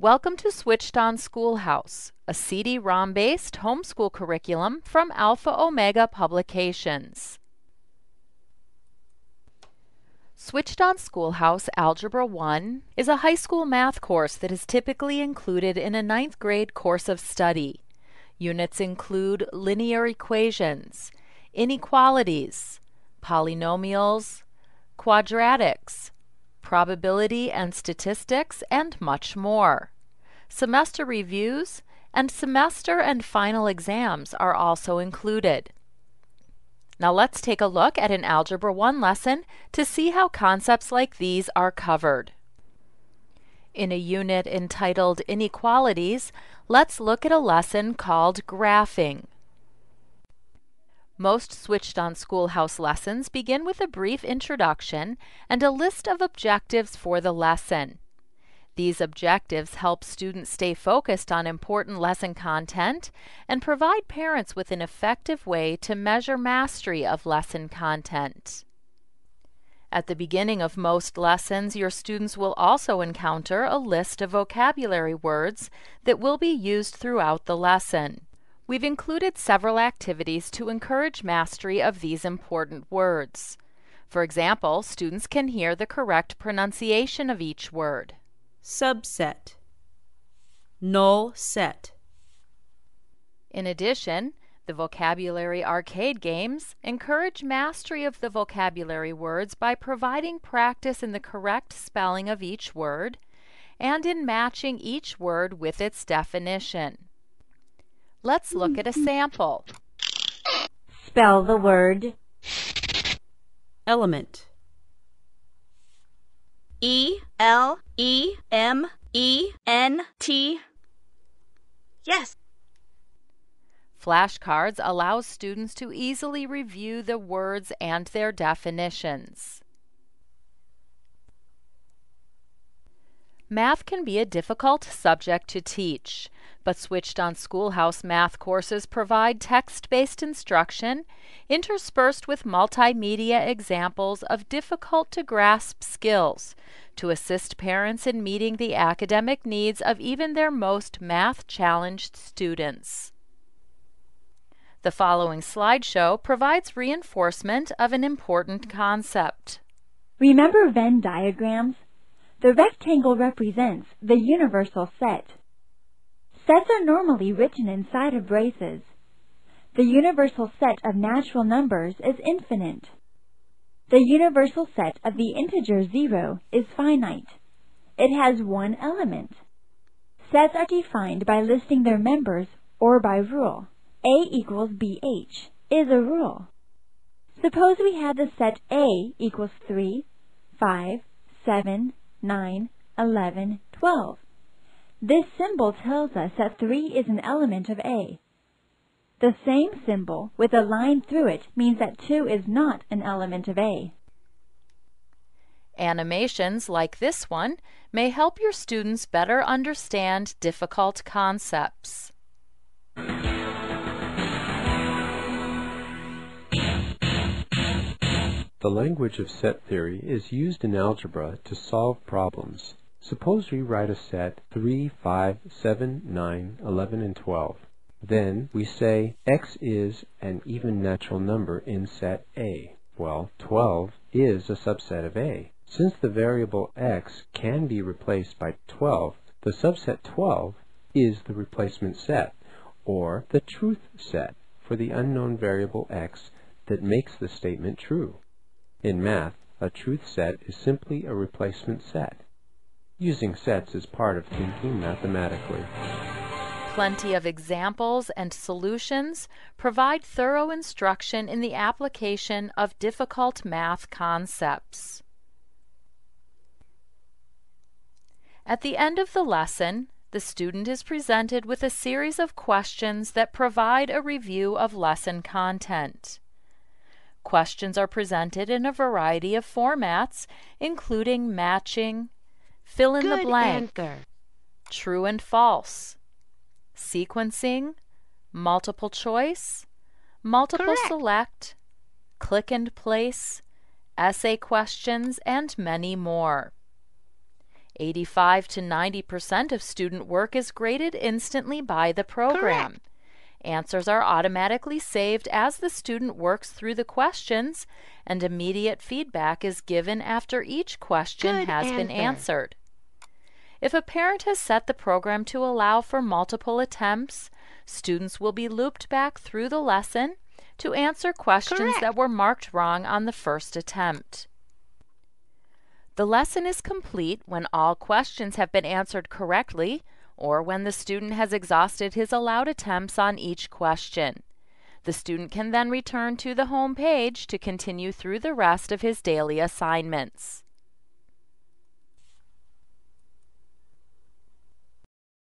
Welcome to Switched On Schoolhouse, a CD-ROM based homeschool curriculum from Alpha Omega Publications. Switched On Schoolhouse Algebra 1 is a high school math course that is typically included in a ninth grade course of study. Units include linear equations, inequalities, polynomials, quadratics, probability and statistics, and much more. Semester reviews and semester and final exams are also included. Now let's take a look at an Algebra 1 lesson to see how concepts like these are covered. In a unit entitled Inequalities, let's look at a lesson called Graphing. Most switched on schoolhouse lessons begin with a brief introduction and a list of objectives for the lesson. These objectives help students stay focused on important lesson content and provide parents with an effective way to measure mastery of lesson content. At the beginning of most lessons, your students will also encounter a list of vocabulary words that will be used throughout the lesson. We've included several activities to encourage mastery of these important words. For example, students can hear the correct pronunciation of each word. Subset. Null set. In addition, the vocabulary arcade games encourage mastery of the vocabulary words by providing practice in the correct spelling of each word and in matching each word with its definition. Let's look at a sample. Spell the word Element. E L E M E N T. Yes. Flashcards allow students to easily review the words and their definitions. Math can be a difficult subject to teach, but switched on schoolhouse math courses provide text-based instruction interspersed with multimedia examples of difficult to grasp skills to assist parents in meeting the academic needs of even their most math-challenged students. The following slideshow provides reinforcement of an important concept. Remember Venn diagrams? The rectangle represents the universal set. Sets are normally written inside of braces. The universal set of natural numbers is infinite. The universal set of the integer 0 is finite. It has one element. Sets are defined by listing their members or by rule. A equals BH is a rule. Suppose we had the set A equals 3, 5, 7, 9, 11, 12. This symbol tells us that 3 is an element of A. The same symbol with a line through it means that 2 is not an element of A. Animations like this one may help your students better understand difficult concepts. The language of set theory is used in algebra to solve problems. Suppose we write a set 3, 5, 7, 9, 11, and 12. Then we say x is an even natural number in set A. Well, 12 is a subset of A. Since the variable x can be replaced by 12, the subset 12 is the replacement set, or the truth set for the unknown variable x that makes the statement true. In math, a truth set is simply a replacement set. Using sets is part of thinking mathematically. Plenty of examples and solutions provide thorough instruction in the application of difficult math concepts. At the end of the lesson, the student is presented with a series of questions that provide a review of lesson content. Questions are presented in a variety of formats, including matching, fill in Good the blank, answer. true and false, sequencing, multiple choice, multiple Correct. select, click and place, essay questions, and many more. 85 to 90% of student work is graded instantly by the program. Correct. Answers are automatically saved as the student works through the questions, and immediate feedback is given after each question Good has been answered. If a parent has set the program to allow for multiple attempts, students will be looped back through the lesson to answer questions Correct. that were marked wrong on the first attempt. The lesson is complete when all questions have been answered correctly or when the student has exhausted his allowed attempts on each question. The student can then return to the home page to continue through the rest of his daily assignments.